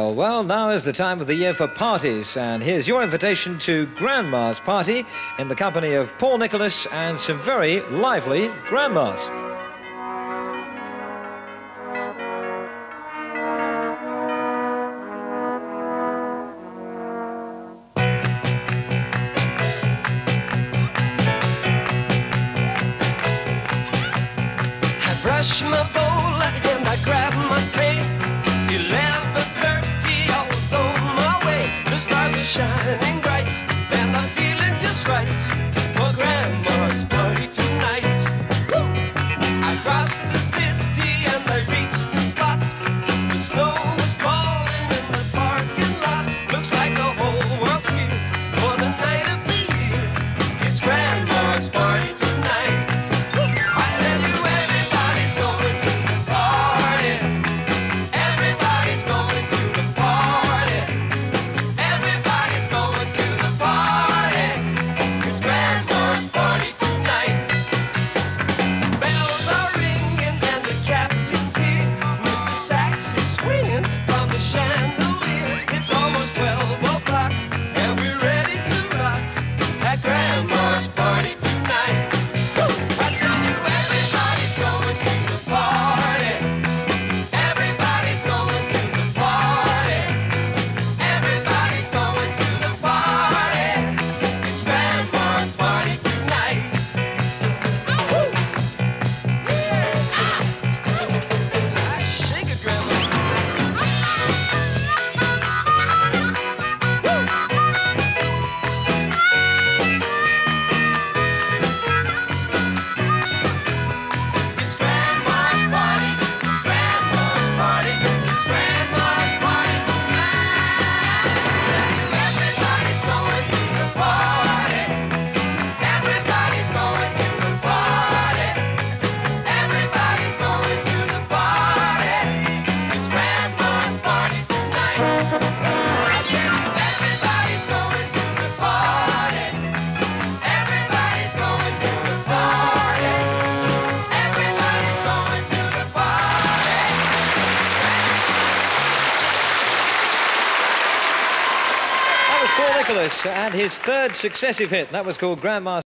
Oh, well, now is the time of the year for parties, and here's your invitation to Grandma's Party in the company of Paul Nicholas and some very lively grandmas. I brush my bowl and I grab my. Paul Nicholas and his third successive hit. That was called Grandmaster.